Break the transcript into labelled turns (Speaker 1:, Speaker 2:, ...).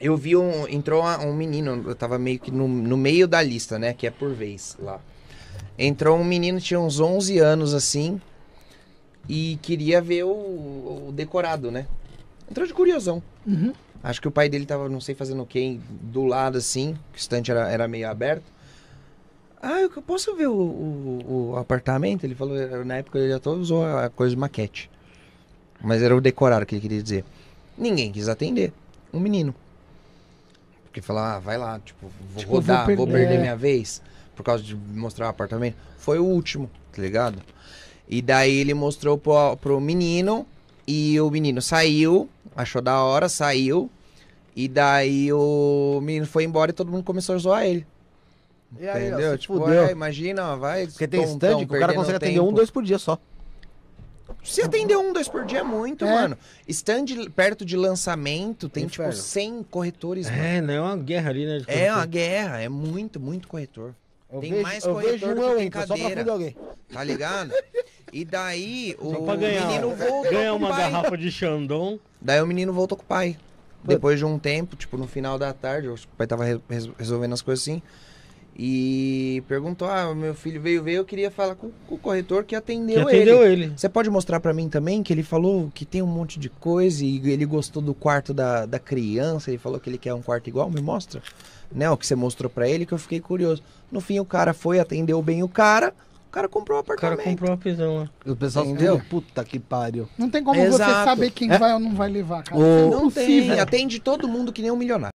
Speaker 1: eu vi um. Entrou um menino, eu tava meio que no, no meio da lista, né? Que é por vez lá. Entrou um menino, tinha uns 11 anos assim. E queria ver o, o decorado, né? Entrou de curiosão.
Speaker 2: Uhum.
Speaker 1: Acho que o pai dele tava, não sei, fazendo o quê, do lado assim, que o estante era, era meio aberto. Ah, eu posso ver o, o- o apartamento? Ele falou, eh, na época ele já até usou a coisa de maquete. Mas era o decorado que ele queria dizer. Ninguém quis atender. Um menino. Porque falou, ah, vai lá, tipo, vou
Speaker 2: Tipo, eu vou
Speaker 1: rodar, vou,
Speaker 2: perder.
Speaker 1: perder
Speaker 2: É.
Speaker 1: minha vez. Por causa de mostrar o apartamento. Foi o último, tá ligado? E daí ele mostrou pro, pro menino. E o menino saiu, achou da hora, saiu. E daí o menino foi embora e todo mundo começou a zoar ele.
Speaker 3: E aí, ó,
Speaker 1: entendeu? tipo,
Speaker 3: fudeu.
Speaker 1: é, imagina, ó, vai.
Speaker 3: Porque tem stand que o cara consegue atender
Speaker 1: tempo.
Speaker 3: um, dois por dia só.
Speaker 1: Se atender um, dois por dia é muito,
Speaker 2: É.
Speaker 1: mano. Stand perto de lançamento tem,
Speaker 3: Inferno.
Speaker 1: tipo, 100 corretores, mano.
Speaker 4: É, não é uma guerra ali, né? de
Speaker 1: É uma guerra, é muito, muito corretor.
Speaker 3: Eu
Speaker 1: Tem
Speaker 3: vejo,
Speaker 1: mais corretor do
Speaker 3: um
Speaker 1: que
Speaker 3: eu
Speaker 1: tem
Speaker 3: pra
Speaker 1: cadeira. Tá ligado? E daí o
Speaker 4: Só pra ganhar,
Speaker 1: menino voltou
Speaker 4: ganhar
Speaker 1: com
Speaker 4: uma
Speaker 1: o pai.
Speaker 4: garrafa de Xandão.
Speaker 1: Daí o menino voltou com o pai. Depois de um tempo, tipo, no final da tarde, o pai tava re- res- resolvendo as coisas assim. E perguntou: Ah, meu filho veio ver, eu queria falar com, com o corretor que
Speaker 4: Que
Speaker 1: atendeu,
Speaker 4: atendeu
Speaker 1: ele.
Speaker 4: ele.
Speaker 1: Você pode mostrar pra mim também que ele falou que tem um monte de coisa e ele gostou do quarto da, da criança, ele falou que ele quer um quarto igual, me mostra. Né, o que você mostrou pra ele que eu fiquei curioso. No fim o cara foi, atendeu bem o cara, o cara comprou o
Speaker 4: O cara
Speaker 1: apartamento.
Speaker 4: comprou uma prisão lá.
Speaker 3: O pessoal
Speaker 1: Entendeu?
Speaker 3: puta que pariu.
Speaker 2: Não tem como você
Speaker 1: Exato.
Speaker 2: saber quem
Speaker 3: É.
Speaker 2: vai ou não vai levar, cara.
Speaker 3: O-
Speaker 2: Isso é
Speaker 1: Não
Speaker 2: impossível.
Speaker 1: tem, atende todo mundo que nem um milionário.